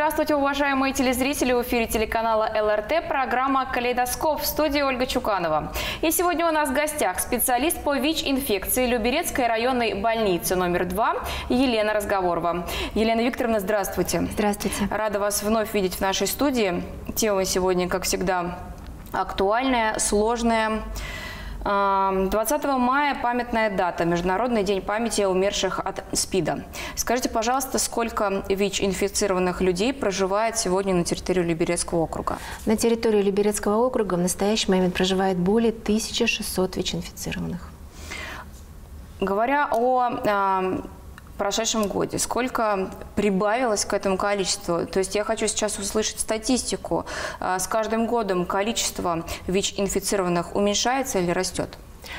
Здравствуйте, уважаемые телезрители! В эфире телеканала ЛРТ программа «Калейдоскоп» в студии Ольга Чуканова. И сегодня у нас в гостях специалист по ВИЧ-инфекции Люберецкой районной больницы номер 2 Елена Разговорова. Елена Викторовна, здравствуйте! Здравствуйте! Рада вас вновь видеть в нашей студии. Тема сегодня, как всегда, актуальная, сложная. 20 мая памятная дата, Международный день памяти о умерших от СПИДа. Скажите, пожалуйста, сколько ВИЧ-инфицированных людей проживает сегодня на территории Люберецкого округа? На территории Люберецкого округа в настоящий момент проживает более 1600 ВИЧ-инфицированных. Говоря о прошедшем годе? Сколько прибавилось к этому количеству? То есть я хочу сейчас услышать статистику. А, с каждым годом количество ВИЧ-инфицированных уменьшается или растет?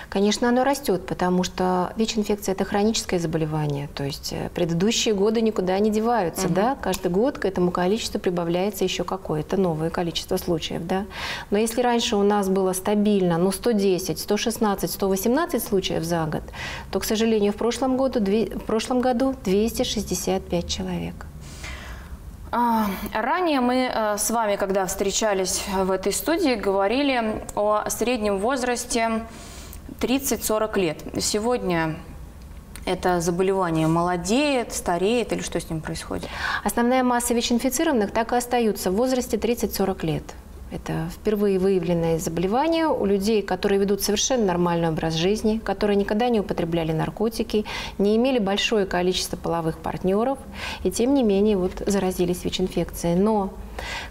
Конечно, оно растет, потому что ВИЧ-инфекция – это хроническое заболевание. То есть э, предыдущие годы никуда не деваются. Угу. Да? Каждый год к этому количеству прибавляется еще какое-то новое количество случаев. Да? Но если раньше у нас было стабильно ну, 110, 116, 118 случаев за год, то, к сожалению, в прошлом году, в прошлом году 265 человек. А, ранее мы э, с вами, когда встречались в этой студии, говорили о среднем возрасте 30-40 лет. Сегодня это заболевание молодеет, стареет или что с ним происходит? Основная масса ВИЧ-инфицированных так и остаются в возрасте 30-40 лет. Это впервые выявленное заболевание у людей, которые ведут совершенно нормальный образ жизни, которые никогда не употребляли наркотики, не имели большое количество половых партнеров и тем не менее вот заразились ВИЧ-инфекцией. Но,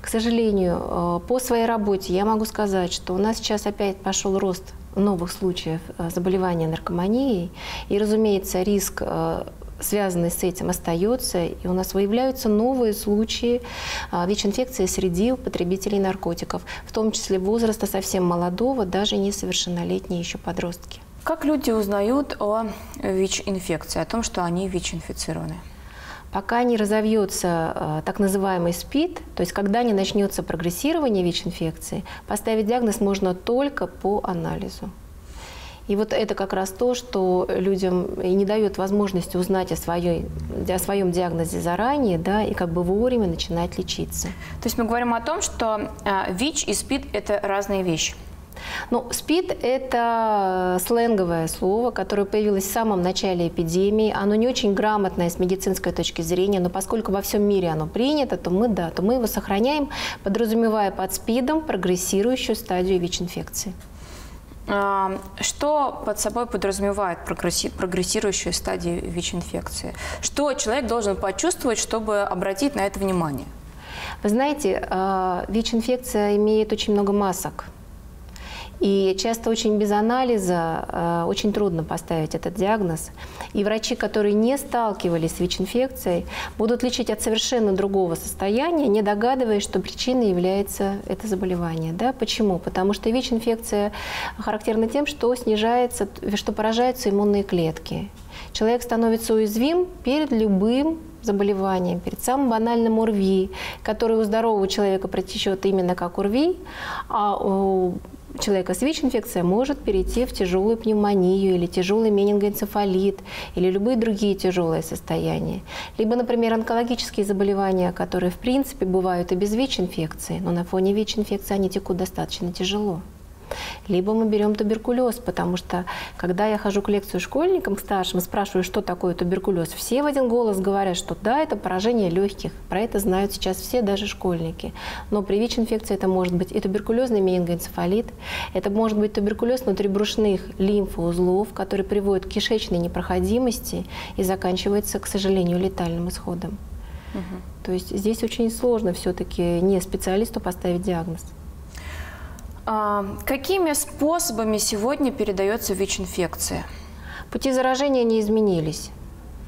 к сожалению, э, по своей работе я могу сказать, что у нас сейчас опять пошел рост новых случаев э, заболевания наркоманией. И, разумеется, риск связанный с этим остается, и у нас выявляются новые случаи э, ВИЧ-инфекции среди употребителей наркотиков, в том числе возраста совсем молодого, даже несовершеннолетние еще подростки. Как люди узнают о ВИЧ-инфекции, о том, что они ВИЧ-инфицированы? Пока не разовьется э, так называемый СПИД, то есть когда не начнется прогрессирование ВИЧ-инфекции, поставить диагноз можно только по анализу. И вот это как раз то, что людям и не дает возможности узнать о, своей, о своем диагнозе заранее, да, и как бы вовремя начинать лечиться. То есть мы говорим о том, что э, ВИЧ и СПИД – это разные вещи. Ну, СПИД – это сленговое слово, которое появилось в самом начале эпидемии. Оно не очень грамотное с медицинской точки зрения, но поскольку во всем мире оно принято, то мы, да, то мы его сохраняем, подразумевая под СПИДом прогрессирующую стадию ВИЧ-инфекции. Что под собой подразумевает прогрессирующую стадию ВИЧ-инфекции? Что человек должен почувствовать, чтобы обратить на это внимание? Вы знаете, а, ВИЧ-инфекция имеет очень много масок. И часто очень без анализа э, очень трудно поставить этот диагноз. И врачи, которые не сталкивались с ВИЧ-инфекцией, будут лечить от совершенно другого состояния, не догадываясь, что причиной является это заболевание. Да? Почему? Потому что ВИЧ-инфекция характерна тем, что снижается, что поражаются иммунные клетки. Человек становится уязвим перед любым заболеванием, перед самым банальным ОРВИ, который у здорового человека протечет именно как ОРВИ, а у человека с ВИЧ-инфекцией может перейти в тяжелую пневмонию или тяжелый менингоэнцефалит или любые другие тяжелые состояния. Либо, например, онкологические заболевания, которые в принципе бывают и без ВИЧ-инфекции, но на фоне ВИЧ-инфекции они текут достаточно тяжело. Либо мы берем туберкулез, потому что, когда я хожу к лекцию школьникам, к старшим, спрашиваю, что такое туберкулез, все в один голос говорят, что да, это поражение легких. Про это знают сейчас все, даже школьники. Но при ВИЧ-инфекции это может быть и туберкулезный менингоэнцефалит, это может быть туберкулез внутрибрюшных лимфоузлов, который приводит к кишечной непроходимости и заканчивается, к сожалению, летальным исходом. Угу. То есть здесь очень сложно все-таки не специалисту поставить диагноз. А, какими способами сегодня передается ВИЧ-инфекция? Пути заражения не изменились.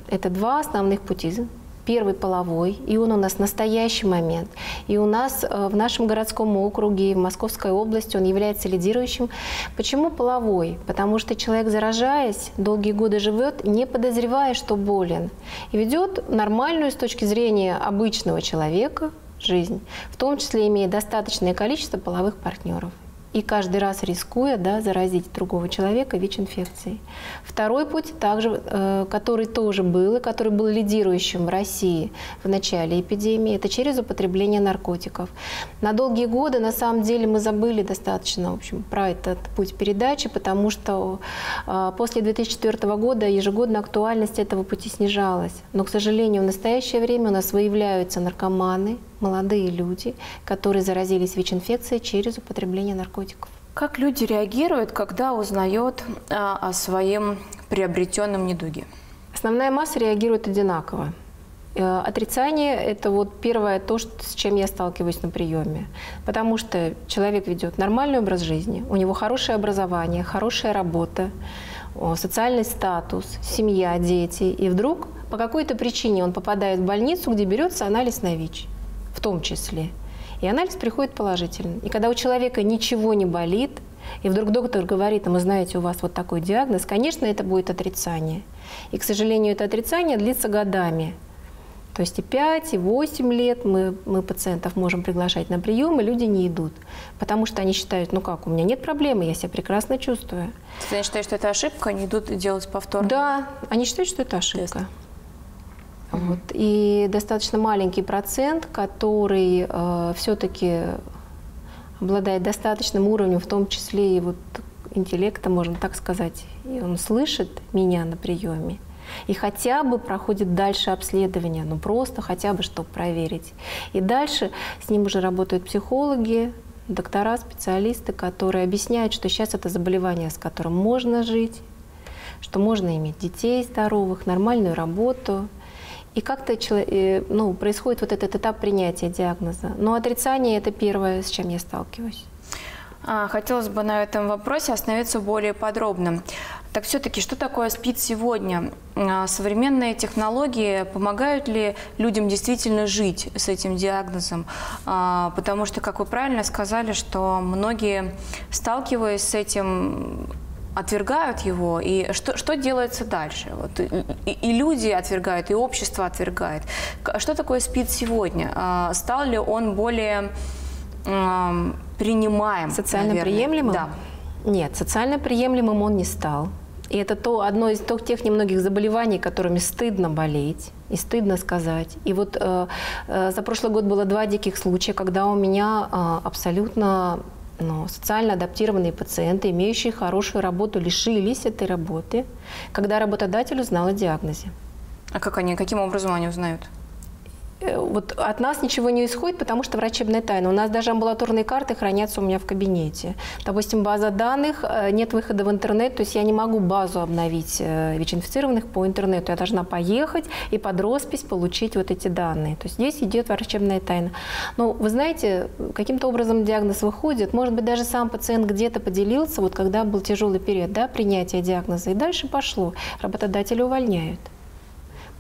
Это два основных пути. Первый половой, и он у нас в настоящий момент. И у нас э, в нашем городском округе, в Московской области он является лидирующим. Почему половой? Потому что человек, заражаясь, долгие годы живет, не подозревая, что болен. И ведет нормальную с точки зрения обычного человека жизнь, в том числе имея достаточное количество половых партнеров. И каждый раз рискуя да, заразить другого человека ВИЧ-инфекцией. Второй путь, также, э, который тоже был и который был лидирующим в России в начале эпидемии, это через употребление наркотиков. На долгие годы, на самом деле, мы забыли достаточно в общем, про этот путь передачи, потому что э, после 2004 года ежегодно актуальность этого пути снижалась. Но, к сожалению, в настоящее время у нас выявляются наркоманы, молодые люди, которые заразились ВИЧ-инфекцией через употребление наркотиков. Как люди реагируют, когда узнают а, о своем приобретенном недуге? Основная масса реагирует одинаково. Э, отрицание – это вот первое то, с чем я сталкиваюсь на приеме. Потому что человек ведет нормальный образ жизни, у него хорошее образование, хорошая работа, социальный статус, семья, дети. И вдруг по какой-то причине он попадает в больницу, где берется анализ на ВИЧ в том числе. И анализ приходит положительный. И когда у человека ничего не болит, и вдруг доктор говорит, мы знаете, у вас вот такой диагноз, конечно, это будет отрицание. И, к сожалению, это отрицание длится годами. То есть и 5, и 8 лет мы, мы пациентов можем приглашать на прием, и люди не идут. Потому что они считают, ну как, у меня нет проблемы, я себя прекрасно чувствую. Ты считаешь, что это ошибка, они идут делать повторно? Да, они считают, что это ошибка. Тест. Вот. И достаточно маленький процент, который э, все-таки обладает достаточным уровнем, в том числе и вот интеллекта, можно так сказать, и он слышит меня на приеме, и хотя бы проходит дальше обследование, ну просто хотя бы, чтобы проверить. И дальше с ним уже работают психологи, доктора, специалисты, которые объясняют, что сейчас это заболевание, с которым можно жить, что можно иметь детей здоровых, нормальную работу – и как-то ну, происходит вот этот этап принятия диагноза. Но отрицание – это первое, с чем я сталкиваюсь. А, хотелось бы на этом вопросе остановиться более подробно. Так все-таки, что такое СПИД сегодня? А, современные технологии помогают ли людям действительно жить с этим диагнозом? А, потому что, как вы правильно сказали, что многие, сталкиваясь с этим, отвергают его, и что, что делается дальше? Вот, и, и люди отвергают, и общество отвергает. Что такое СПИД сегодня? А, стал ли он более э, принимаем? Социально наверное? приемлемым? Да. Нет, социально приемлемым он не стал. И это то, одно из тех немногих заболеваний, которыми стыдно болеть и стыдно сказать. И вот э, э, за прошлый год было два диких случая, когда у меня э, абсолютно но социально адаптированные пациенты, имеющие хорошую работу, лишились этой работы, когда работодатель узнал о диагнозе. А как они, каким образом они узнают? Э, вот от нас ничего не исходит, потому что врачебная тайна. У нас даже амбулаторные карты хранятся у меня в кабинете. Допустим, база данных, э, нет выхода в интернет, то есть я не могу базу обновить э, ВИЧ-инфицированных по интернету. Я должна поехать и под роспись получить вот эти данные. То есть здесь идет врачебная тайна. Но вы знаете, каким-то образом диагноз выходит. Может быть, даже сам пациент где-то поделился, вот когда был тяжелый период да, принятия диагноза, и дальше пошло. Работодатели увольняют.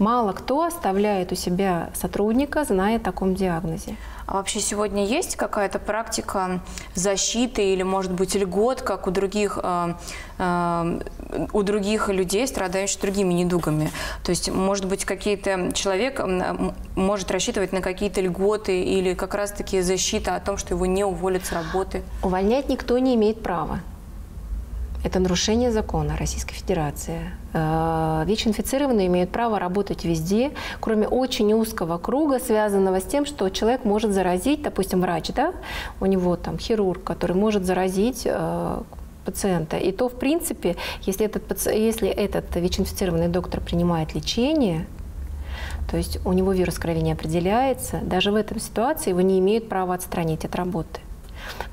Мало кто оставляет у себя сотрудника, зная о таком диагнозе. А вообще сегодня есть какая-то практика защиты или, может быть, льгот, как у других, э, э, у других людей, страдающих другими недугами? То есть, может быть, какие-то человек может рассчитывать на какие-то льготы или как раз-таки защита о том, что его не уволят с работы? Увольнять никто не имеет права. Это нарушение закона Российской Федерации. Э, ВИЧ-инфицированные имеют право работать везде, кроме очень узкого круга, связанного с тем, что человек может заразить, допустим, врач, да, у него там хирург, который может заразить э, пациента. И то, в принципе, если этот, если этот ВИЧ-инфицированный доктор принимает лечение, то есть у него вирус крови не определяется, даже в этом ситуации его не имеют права отстранить от работы.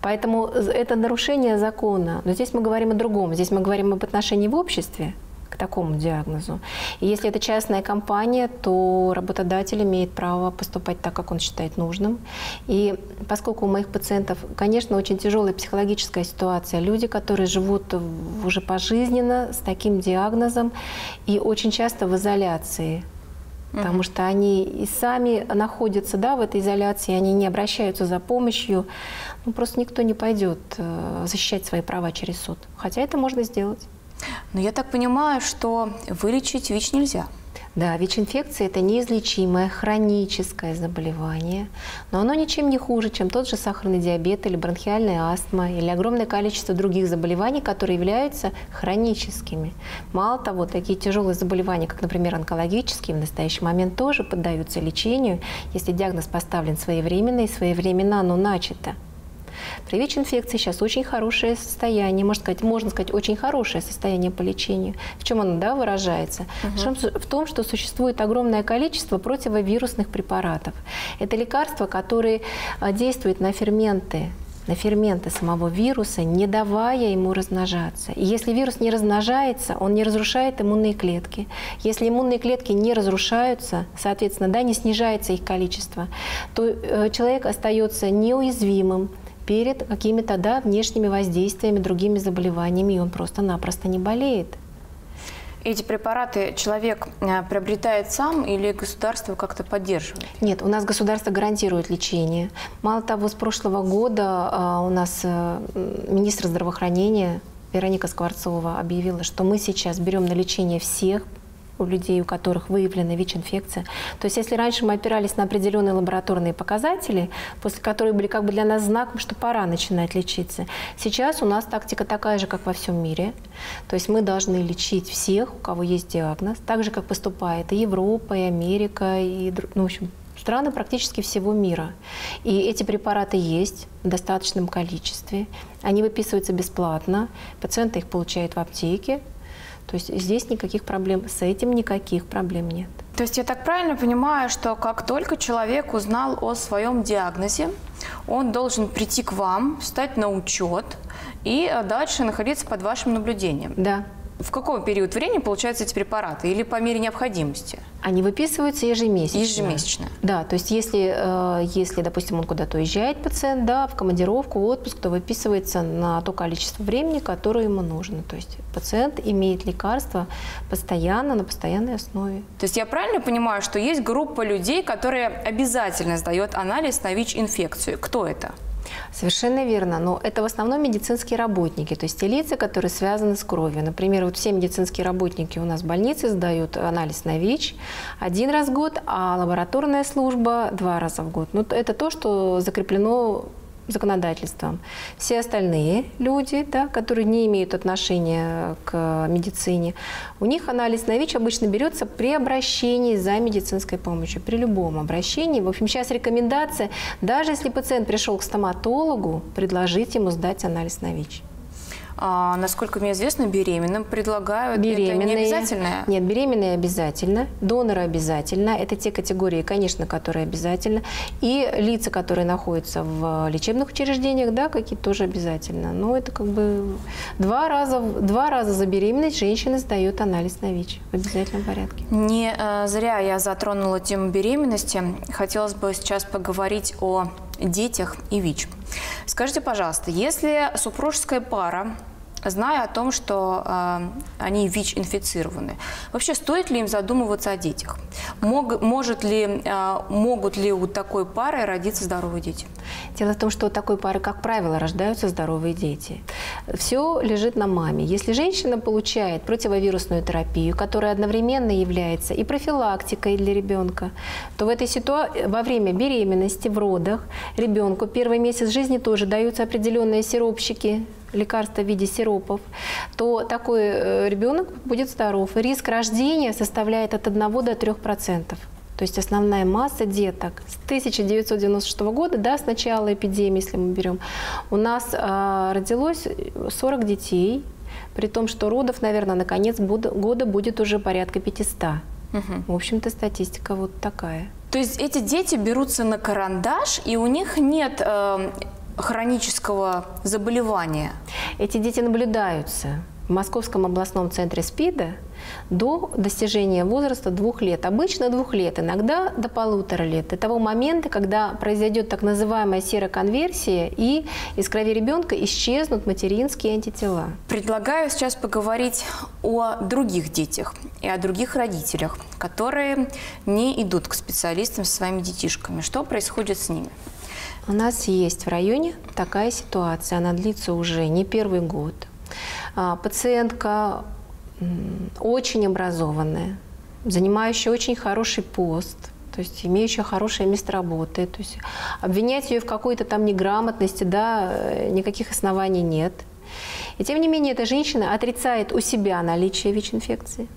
Поэтому это нарушение закона. Но здесь мы говорим о другом. Здесь мы говорим об отношении в обществе к такому диагнозу. И если это частная компания, то работодатель имеет право поступать так, как он считает нужным. И поскольку у моих пациентов, конечно, очень тяжелая психологическая ситуация, люди, которые живут уже пожизненно с таким диагнозом и очень часто в изоляции, потому что они и сами находятся да, в этой изоляции, они не обращаются за помощью. Ну, просто никто не пойдет э, защищать свои права через суд. Хотя это можно сделать. Но я так понимаю, что вылечить ВИЧ нельзя. Да, ВИЧ-инфекция – это неизлечимое хроническое заболевание, но оно ничем не хуже, чем тот же сахарный диабет или бронхиальная астма или огромное количество других заболеваний, которые являются хроническими. Мало того, такие тяжелые заболевания, как, например, онкологические, в настоящий момент тоже поддаются лечению, если диагноз поставлен своевременно и своевременно оно начато. При ВИЧ-инфекции сейчас очень хорошее состояние, можно сказать, можно сказать, очень хорошее состояние по лечению. В чем оно да, выражается? Угу. В том, что существует огромное количество противовирусных препаратов. Это лекарства, которые а, действуют на ферменты на ферменты самого вируса, не давая ему размножаться. И если вирус не размножается, он не разрушает иммунные клетки. Если иммунные клетки не разрушаются, соответственно, да, не снижается их количество, то э, человек остается неуязвимым, перед какими-то да, внешними воздействиями, другими заболеваниями, и он просто-напросто не болеет. Эти препараты человек э, приобретает сам или государство как-то поддерживает? Нет, у нас государство гарантирует лечение. Мало того, с прошлого года а, у нас а, министр здравоохранения Вероника Скворцова объявила, что мы сейчас берем на лечение всех у людей, у которых выявлена ВИЧ-инфекция. То есть если раньше мы опирались на определенные лабораторные показатели, после которых были как бы для нас знаком, что пора начинать лечиться, сейчас у нас тактика такая же, как во всем мире. То есть мы должны лечить всех, у кого есть диагноз, так же, как поступает и Европа, и Америка, и, ну, в общем, страны практически всего мира. И эти препараты есть в достаточном количестве. Они выписываются бесплатно, пациенты их получают в аптеке, то есть здесь никаких проблем, с этим никаких проблем нет. То есть я так правильно понимаю, что как только человек узнал о своем диагнозе, он должен прийти к вам, встать на учет и дальше находиться под вашим наблюдением? Да. В какой период времени получаются эти препараты или по мере необходимости? Они выписываются ежемесячно. Ежемесячно. Да, то есть если, э, если допустим, он куда-то уезжает, пациент, да, в командировку, в отпуск, то выписывается на то количество времени, которое ему нужно. То есть пациент имеет лекарства постоянно, на постоянной основе. То есть я правильно понимаю, что есть группа людей, которые обязательно сдает анализ на ВИЧ-инфекцию? Кто это? Совершенно верно, но это в основном медицинские работники, то есть те лица, которые связаны с кровью. Например, вот все медицинские работники у нас в больнице сдают анализ на ВИЧ один раз в год, а лабораторная служба два раза в год. Ну, это то, что закреплено законодательством. Все остальные люди, да, которые не имеют отношения к медицине, у них анализ на ВИЧ обычно берется при обращении за медицинской помощью, при любом обращении. В общем, сейчас рекомендация, даже если пациент пришел к стоматологу, предложить ему сдать анализ на ВИЧ. А, насколько мне известно, беременным предлагают. Беременные. Это не обязательно? Нет, беременные обязательно, доноры обязательно. Это те категории, конечно, которые обязательно. И лица, которые находятся в лечебных учреждениях, да, какие-то тоже обязательно. Но это как бы два раза, два раза за беременность женщина сдает анализ на ВИЧ в обязательном порядке. Не э, зря я затронула тему беременности. Хотелось бы сейчас поговорить о детях и ВИЧ. Скажите, пожалуйста, если супружеская пара зная о том, что э, они ВИЧ-инфицированы. Вообще, стоит ли им задумываться о детях? Мог, может ли, э, могут ли у такой пары родиться здоровые дети? Дело в том, что у такой пары, как правило, рождаются здоровые дети. Все лежит на маме. Если женщина получает противовирусную терапию, которая одновременно является и профилактикой для ребенка, то в этой ситуации во время беременности, в родах, ребенку первый месяц жизни тоже даются определенные сиропчики, лекарства в виде сиропов, то такой э, ребенок будет здоров. Риск рождения составляет от 1 до 3 процентов. То есть основная масса деток с 1996 года, да, с начала эпидемии, если мы берем, у нас э, родилось 40 детей, при том, что родов, наверное, на конец года будет уже порядка 500. Угу. В общем-то, статистика вот такая. То есть эти дети берутся на карандаш, и у них нет э, хронического заболевания? Эти дети наблюдаются в Московском областном центре СПИДа до достижения возраста двух лет. Обычно двух лет, иногда до полутора лет. До того момента, когда произойдет так называемая сероконверсия и из крови ребенка исчезнут материнские антитела. Предлагаю сейчас поговорить о других детях и о других родителях, которые не идут к специалистам со своими детишками. Что происходит с ними? У нас есть в районе такая ситуация, она длится уже не первый год. А, пациентка очень образованная, занимающая очень хороший пост, то есть имеющая хорошее место работы. То есть обвинять ее в какой-то там неграмотности, да, э, никаких оснований нет. И тем не менее, эта женщина отрицает у себя наличие ВИЧ-инфекции.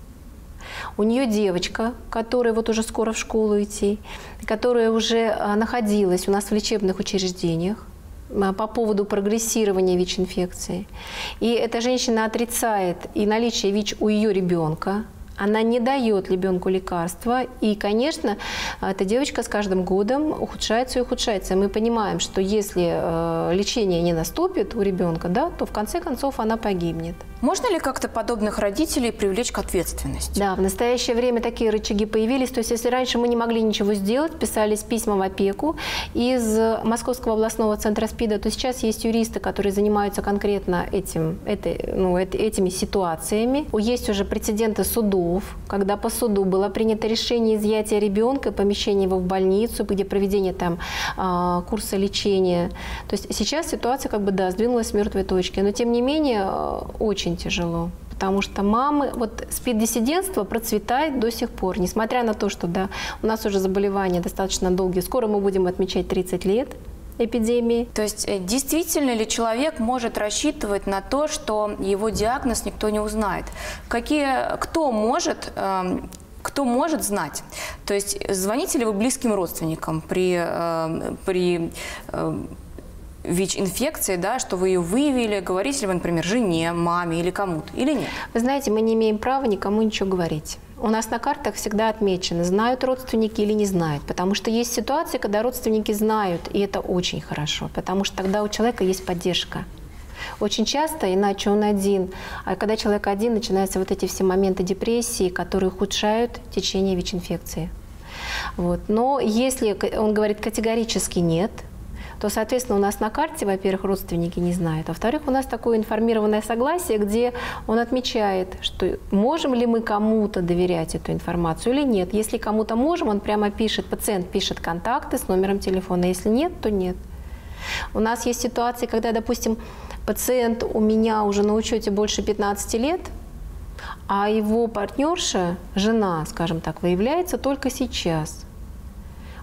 У нее девочка, которая вот уже скоро в школу идти, которая уже а, находилась у нас в лечебных учреждениях а, по поводу прогрессирования ВИЧ-инфекции. И эта женщина отрицает и наличие ВИЧ у ее ребенка, она не дает ребенку лекарства, и, конечно, эта девочка с каждым годом ухудшается и ухудшается. Мы понимаем, что если э, лечение не наступит у ребенка, да, то в конце концов она погибнет. Можно ли как-то подобных родителей привлечь к ответственности? Да, в настоящее время такие рычаги появились. То есть, если раньше мы не могли ничего сделать, писались письма в опеку из Московского областного центра СПИДа, то сейчас есть юристы, которые занимаются конкретно этим, этой, ну, этими ситуациями. Есть уже прецеденты судов, когда по суду было принято решение изъятия ребенка помещения его в больницу, где проведение там а, курса лечения. То есть сейчас ситуация как бы, да, сдвинулась с мертвой точки. Но, тем не менее, очень очень тяжело. Потому что мамы, вот спид-диссидентство процветает до сих пор, несмотря на то, что да, у нас уже заболевания достаточно долгие. Скоро мы будем отмечать 30 лет эпидемии. То есть э, действительно ли человек может рассчитывать на то, что его диагноз никто не узнает? Какие, кто может эм, кто может знать? То есть звоните ли вы близким родственникам при, э, при э, ВИЧ-инфекции, да, что вы ее выявили, говорите ли вы, например, жене, маме или кому-то, или нет? Вы знаете, мы не имеем права никому ничего говорить. У нас на картах всегда отмечено, знают родственники или не знают. Потому что есть ситуации, когда родственники знают, и это очень хорошо, потому что тогда у человека есть поддержка. Очень часто, иначе он один. А когда человек один, начинаются вот эти все моменты депрессии, которые ухудшают течение ВИЧ-инфекции. Вот. Но если он говорит категорически нет – то, соответственно, у нас на карте, во-первых, родственники не знают, а во-вторых, у нас такое информированное согласие, где он отмечает, что можем ли мы кому-то доверять эту информацию или нет. Если кому-то можем, он прямо пишет, пациент пишет контакты с номером телефона, если нет, то нет. У нас есть ситуации, когда, допустим, пациент у меня уже на учете больше 15 лет, а его партнерша, жена, скажем так, выявляется только сейчас.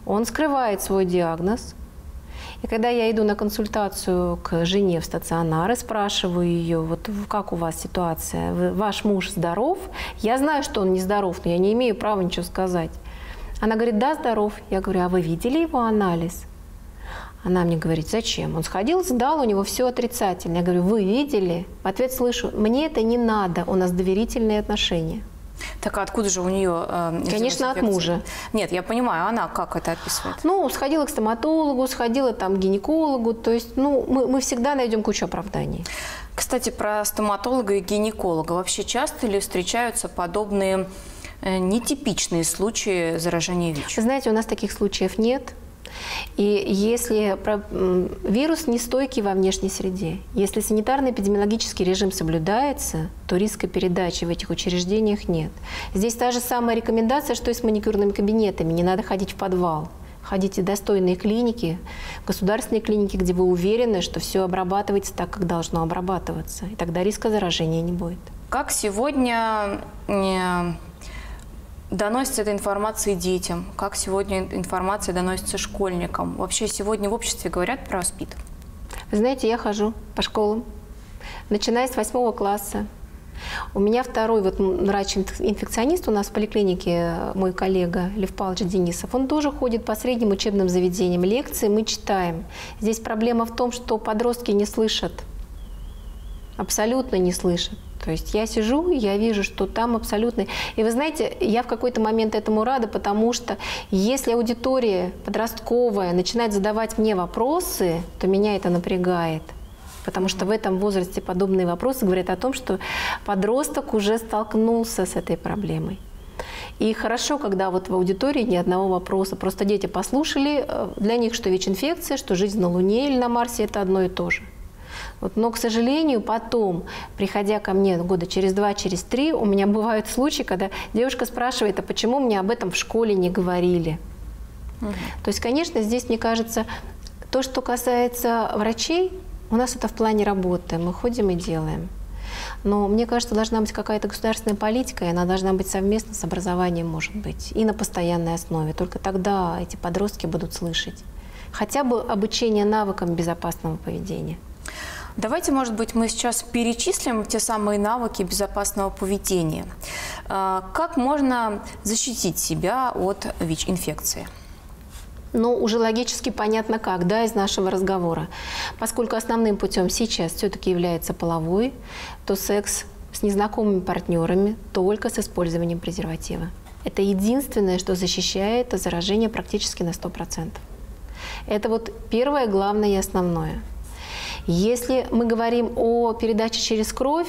Он скрывает свой диагноз, и когда я иду на консультацию к жене в стационар и спрашиваю ее, вот как у вас ситуация, ваш муж здоров? Я знаю, что он не здоров, но я не имею права ничего сказать. Она говорит, да, здоров. Я говорю, а вы видели его анализ? Она мне говорит, зачем? Он сходил, сдал, у него все отрицательно. Я говорю, вы видели? В ответ слышу, мне это не надо, у нас доверительные отношения. Так а откуда же у нее э, Конечно, от мужа. Нет, я понимаю, она как это описывает? Ну, сходила к стоматологу, сходила там к гинекологу. То есть, ну, мы, мы всегда найдем кучу оправданий. Кстати, про стоматолога и гинеколога. Вообще часто ли встречаются подобные э, нетипичные случаи заражения ВИЧ? Знаете, у нас таких случаев нет. И если вирус нестойкий во внешней среде, если санитарно-эпидемиологический режим соблюдается, то риска передачи в этих учреждениях нет. Здесь та же самая рекомендация, что и с маникюрными кабинетами. Не надо ходить в подвал. Ходите в достойные клиники, государственные клиники, где вы уверены, что все обрабатывается так, как должно обрабатываться. И тогда риска заражения не будет. Как сегодня э, доносится эта информация детям? Как сегодня информация доносится школьникам? Вообще сегодня в обществе говорят про СПИД? Знаете, я хожу по школам, начиная с восьмого класса. У меня второй вот врач-инфекционист у нас в поликлинике, мой коллега Лев Павлович Денисов, он тоже ходит по средним учебным заведениям, лекции мы читаем. Здесь проблема в том, что подростки не слышат, абсолютно не слышат. То есть я сижу, я вижу, что там абсолютно... И вы знаете, я в какой-то момент этому рада, потому что если аудитория подростковая начинает задавать мне вопросы, то меня это напрягает. Потому что в этом возрасте подобные вопросы говорят о том, что подросток уже столкнулся с этой проблемой. И хорошо, когда вот в аудитории ни одного вопроса. Просто дети послушали, э, для них что ВИЧ-инфекция, что жизнь на Луне или на Марсе – это одно и то же. Вот, но, к сожалению, потом, приходя ко мне года через два, через три, у меня бывают случаи, когда девушка спрашивает, а почему мне об этом в школе не говорили? Угу. То есть, конечно, здесь, мне кажется, то, что касается врачей, у нас это в плане работы, мы ходим и делаем. Но мне кажется, должна быть какая-то государственная политика, и она должна быть совместно с образованием, может быть, и на постоянной основе. Только тогда эти подростки будут слышать. Хотя бы обучение навыкам безопасного поведения. Давайте, может быть, мы сейчас перечислим те самые навыки безопасного поведения. А, как можно защитить себя от ВИЧ-инфекции? Ну, уже логически понятно как, да, из нашего разговора. Поскольку основным путем сейчас все-таки является половой, то секс с незнакомыми партнерами только с использованием презерватива. Это единственное, что защищает от заражения практически на 100%. Это вот первое, главное и основное. Если мы говорим о передаче через кровь,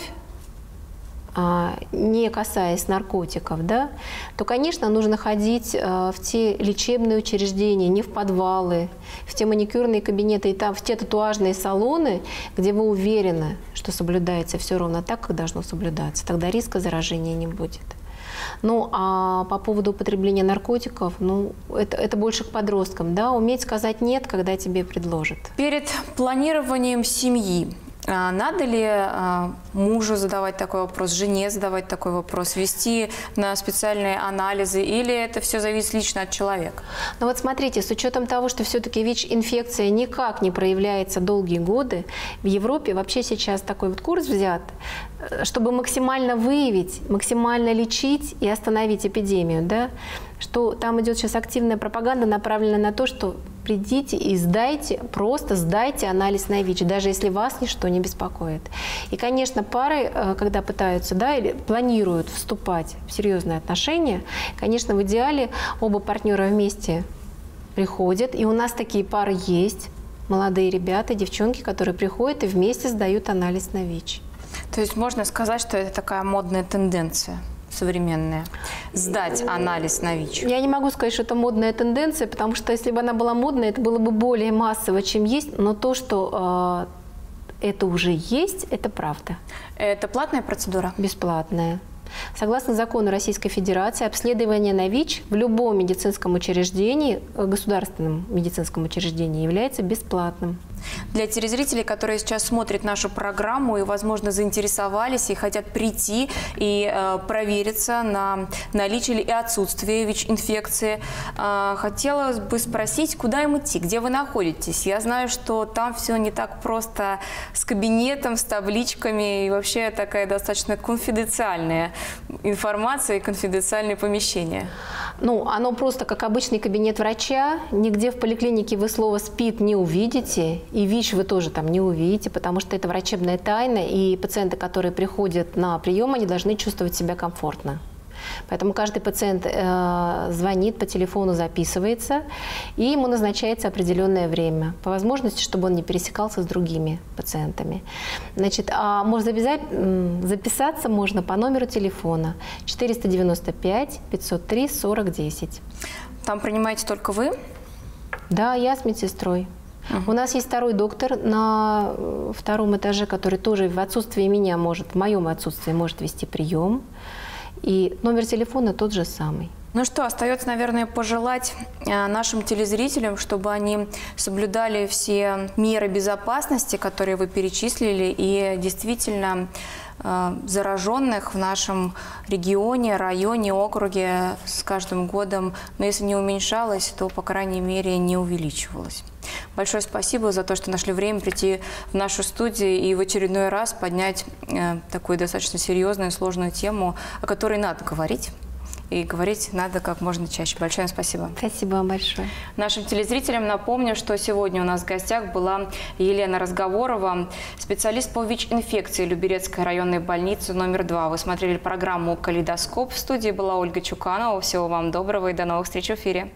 а, не касаясь наркотиков, да, то, конечно, нужно ходить а, в те лечебные учреждения, не в подвалы, в те маникюрные кабинеты и там в те татуажные салоны, где вы уверены, что соблюдается все ровно так, как должно соблюдаться. Тогда риска заражения не будет. Ну, а по поводу употребления наркотиков, ну, это, это больше к подросткам, да, уметь сказать «нет», когда тебе предложат. Перед планированием семьи надо ли а, мужу задавать такой вопрос, жене задавать такой вопрос, вести на специальные анализы, или это все зависит лично от человека? Ну вот смотрите, с учетом того, что все-таки ВИЧ-инфекция никак не проявляется долгие годы, в Европе вообще сейчас такой вот курс взят, э, чтобы максимально выявить, максимально лечить и остановить эпидемию, да, что там идет сейчас активная пропаганда, направленная на то, что придите и сдайте, просто сдайте анализ на ВИЧ, даже если вас ничто не беспокоит. И, конечно, пары, э, когда пытаются, да, или планируют вступать в серьезные отношения, конечно, в идеале оба партнера вместе приходят, и у нас такие пары есть, молодые ребята, девчонки, которые приходят и вместе сдают анализ на ВИЧ. То есть можно сказать, что это такая модная тенденция? Современная, сдать анализ на ВИЧ? Я не могу сказать, что это модная тенденция, потому что если бы она была модная, это было бы более массово, чем есть, но то, что э, это уже есть, это правда. Это платная процедура? Бесплатная. Согласно закону Российской Федерации, обследование на ВИЧ в любом медицинском учреждении, э, государственном медицинском учреждении, является бесплатным. Для телезрителей, которые сейчас смотрят нашу программу и, возможно, заинтересовались и хотят прийти и э, провериться на наличие и отсутствие ВИЧ-инфекции, э, хотелось бы спросить, куда им идти, где вы находитесь? Я знаю, что там все не так просто с кабинетом, с табличками и вообще такая достаточно конфиденциальная информация и конфиденциальные помещения. Ну, оно просто как обычный кабинет врача. Нигде в поликлинике вы слово «СПИД» не увидите. И ВИЧ вы тоже там не увидите, потому что это врачебная тайна. И пациенты, которые приходят на прием, они должны чувствовать себя комфортно. Поэтому каждый пациент э, звонит по телефону, записывается, и ему назначается определенное время, по возможности, чтобы он не пересекался с другими пациентами. Значит, а можно записать, записаться можно по номеру телефона 495 503 4010. Там принимаете только вы? Да, я с медсестрой. У нас есть второй доктор на э, втором этаже, который тоже в отсутствии меня может, в моем отсутствии может вести прием. И номер телефона тот же самый. Ну что, остается, наверное, пожелать э, нашим телезрителям, чтобы они соблюдали все меры безопасности, которые вы перечислили, и действительно э, зараженных в нашем регионе, районе, округе с каждым годом, но если не уменьшалось, то, по крайней мере, не увеличивалось. Большое спасибо за то, что нашли время прийти в нашу студию и в очередной раз поднять э, такую достаточно серьезную, сложную тему, о которой надо говорить. И говорить надо как можно чаще. Большое спасибо. Спасибо вам большое. Нашим телезрителям напомню, что сегодня у нас в гостях была Елена Разговорова, специалист по ВИЧ-инфекции Люберецкой районной больницы номер два. Вы смотрели программу «Калейдоскоп». В студии была Ольга Чуканова. Всего вам доброго и до новых встреч в эфире.